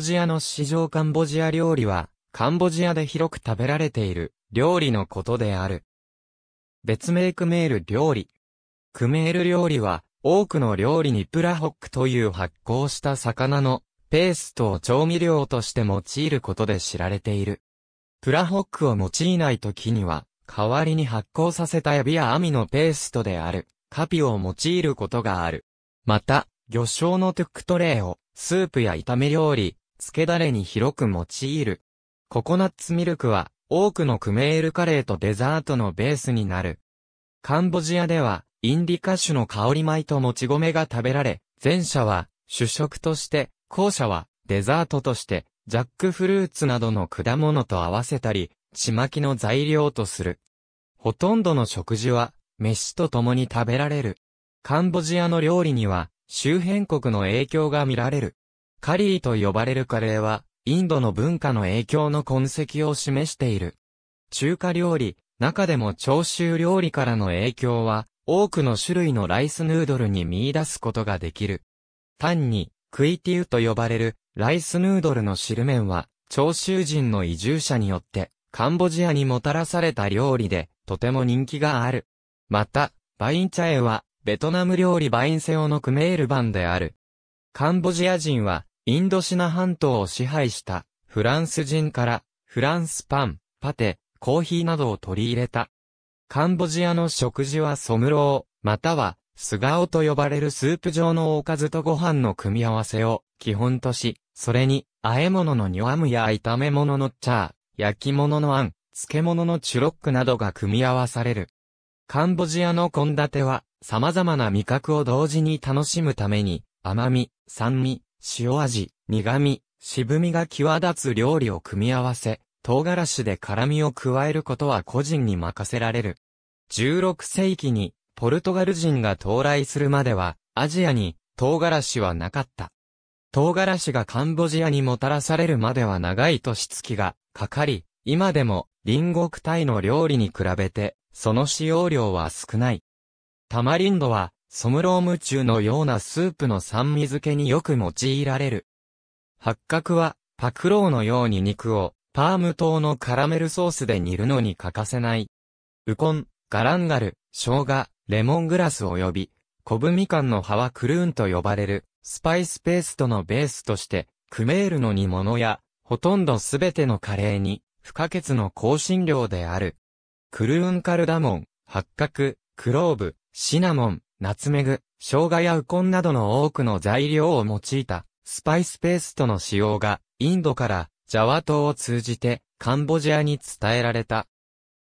ジアの市場カンボジア料理は、カンボジアで広く食べられている料理のことである。別名クメール料理。クメール料理は、多くの料理にプラホックという発酵した魚のペーストを調味料として用いることで知られている。プラホックを用いない時には、代わりに発酵させたエビや網のペーストである、カピを用いることがある。また、魚醤のトゥックトレーを、スープや炒め料理、漬けだれに広く用いる。ココナッツミルクは、多くのクメールカレーとデザートのベースになる。カンボジアでは、インディカ種の香り米ともち米が食べられ、前者は主食として、後者はデザートとして、ジャックフルーツなどの果物と合わせたり、ちまきの材料とする。ほとんどの食事は、飯と共に食べられる。カンボジアの料理には、周辺国の影響が見られる。カリーと呼ばれるカレーは、インドの文化の影響の痕跡を示している。中華料理、中でも長州料理からの影響は、多くの種類のライスヌードルに見出すことができる。単に、クイティウと呼ばれる、ライスヌードルの汁麺は、長州人の移住者によって、カンボジアにもたらされた料理で、とても人気がある。また、バインチャエは、ベトナム料理バインセオのクメール版である。カンボジア人は、インドシナ半島を支配した、フランス人から、フランスパン、パテ、コーヒーなどを取り入れた。カンボジアの食事はソムロー、または、スガオと呼ばれるスープ状のおかずとご飯の組み合わせを基本とし、それに、和え物のニョアムや炒め物のチャー、焼き物のあん、漬物のチュロックなどが組み合わされる。カンボジアの献立は、様々な味覚を同時に楽しむために、甘み、酸味、塩味、苦味、渋みが際立つ料理を組み合わせ、唐辛子で辛味を加えることは個人に任せられる。16世紀にポルトガル人が到来するまではアジアに唐辛子はなかった。唐辛子がカンボジアにもたらされるまでは長い年月がかかり、今でも隣国タイの料理に比べてその使用量は少ない。タマリンドはソムロームチュのようなスープの酸味付けによく用いられる。八角はパクローのように肉をパーム糖のカラメルソースで煮るのに欠かせない。ウコン、ガランガル、生姜、レモングラス及び、コブミカンの葉はクルーンと呼ばれる、スパイスペーストのベースとして、クメールの煮物や、ほとんどすべてのカレーに、不可欠の香辛料である。クルーンカルダモン、八角、クローブ、シナモン、ナツメグ、生姜やウコンなどの多くの材料を用いた、スパイスペーストの使用が、インドからジャワ島を通じてカンボジアに伝えられた。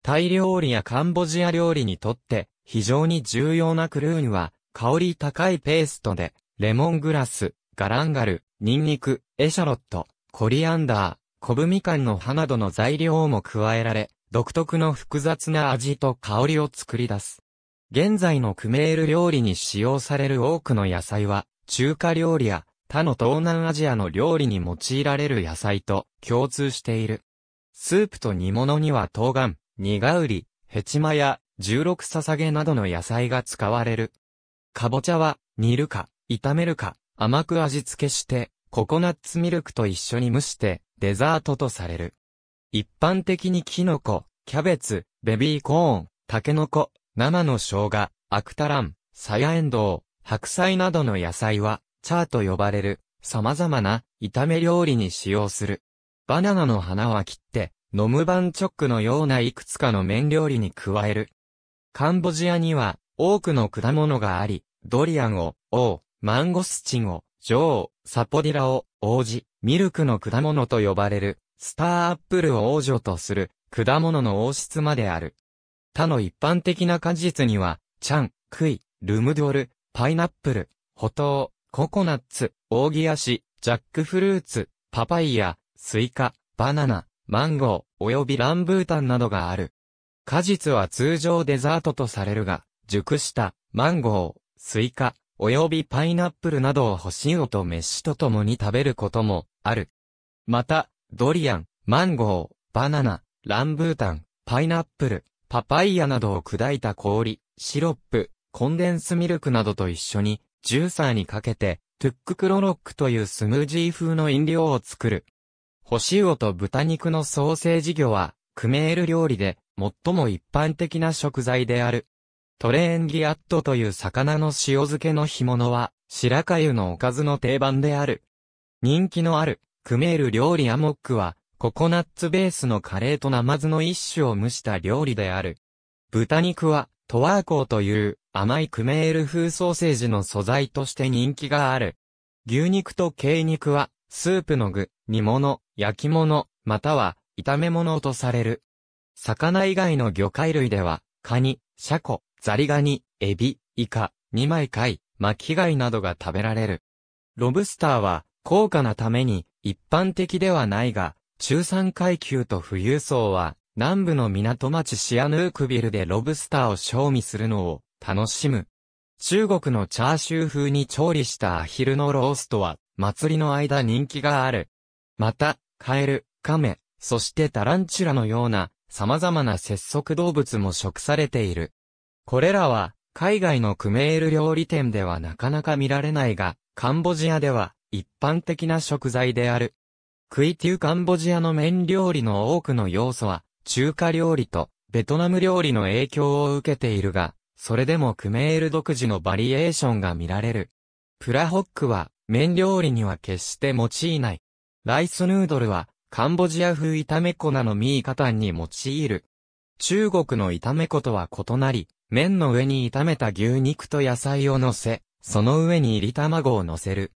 タイ料理やカンボジア料理にとって非常に重要なクルーンは香り高いペーストでレモングラス、ガランガル、ニンニク、エシャロット、コリアンダー、コブミカンの葉などの材料も加えられ、独特の複雑な味と香りを作り出す。現在のクメール料理に使用される多くの野菜は、中華料理や他の東南アジアの料理に用いられる野菜と共通している。スープと煮物には冬瓜、苦瓜、ヘチマや十六捧げなどの野菜が使われる。かぼちゃは煮るか、炒めるか、甘く味付けして、ココナッツミルクと一緒に蒸してデザートとされる。一般的にキノコ、キャベツ、ベビーコーン、タケノコ、生の生姜、アクタラン、サヤエンドウ、白菜などの野菜はチャーと呼ばれる、様々な炒め料理に使用する。バナナの花は切って、ノムバンチョックのようないくつかの麺料理に加える。カンボジアには多くの果物があり、ドリアンを、オー、マンゴスチンを、ジョー、サポディラを、王子、ミルクの果物と呼ばれる、スターアップルを王女とする、果物の王室まである。他の一般的な果実には、チャン、クイ、ルムドル、パイナップル、ホトウ、ココナッツ、オーギアシ、ジャックフルーツ、パパイヤ、スイカ、バナナ、マンゴー、及びランブータンなどがある。果実は通常デザートとされるが、熟したマンゴー、スイカ、及びパイナップルなどを干し魚と飯と共に食べることもある。また、ドリアン、マンゴー、バナナ、ランブータン、パイナップル、パパイヤなどを砕いた氷、シロップ、コンデンスミルクなどと一緒にジューサーにかけて、トゥッククロロックというスムージー風の飲料を作る。干し魚と豚肉のソーセージ魚は、クメール料理で最も一般的な食材である。トレーンギアットという魚の塩漬けの干物は、白粥のおかずの定番である。人気のある、クメール料理アモックは、ココナッツベースのカレーとナマズの一種を蒸した料理である。豚肉は、トワーコーという甘いクメール風ソーセージの素材として人気がある。牛肉と鶏肉は、スープの具、煮物、焼き物、または、炒め物とされる。魚以外の魚介類では、カニ、シャコ、ザリガニ、エビ、イカ、二枚貝、巻貝などが食べられる。ロブスターは、高価なために、一般的ではないが、中産階級と富裕層は、南部の港町シアヌークビルでロブスターを賞味するのを楽しむ。中国のチャーシュー風に調理したアヒルのローストは、祭りの間人気がある。また、カエル、カメ、そしてタランチュラのような様々な節足動物も食されている。これらは、海外のクメール料理店ではなかなか見られないが、カンボジアでは一般的な食材である。クイティウカンボジアの麺料理の多くの要素は、中華料理とベトナム料理の影響を受けているが、それでもクメール独自のバリエーションが見られる。プラホックは麺料理には決して用いない。ライスヌードルはカンボジア風炒め粉のミーカタンに用いる。中国の炒め粉とは異なり、麺の上に炒めた牛肉と野菜を乗せ、その上に入り卵を乗せる。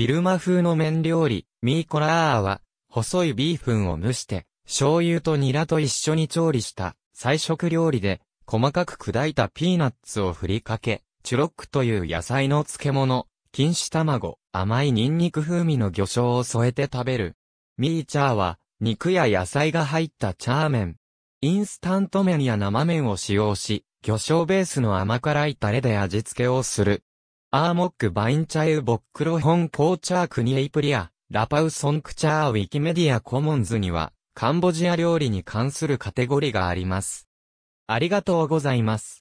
ビルマ風の麺料理、ミーコラーは、細いビーフンを蒸して、醤油とニラと一緒に調理した菜食料理で、細かく砕いたピーナッツを振りかけ、チュロックという野菜の漬物、錦糸卵、甘いニンニク風味の魚醤を添えて食べる。ミーチャーは、肉や野菜が入ったチャーメン。インスタント麺や生麺を使用し、魚醤ベースの甘辛いタレで味付けをする。アーモックバインチャイボックロホンコーチャークニエイプリア、ラパウソンクチャーウィキメディアコモンズには、カンボジア料理に関するカテゴリがあります。ありがとうございます。